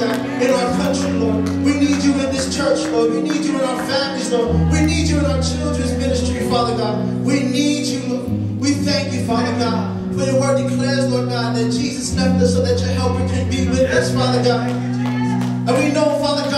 In our country, Lord. We need you in this church, Lord. We need you in our families, Lord. We need you in our children's ministry, Father God. We need you, Lord. We thank you, Father God. For the word declares, Lord God, that Jesus left us so that your helper can be with us, Father God. And we know, Father God,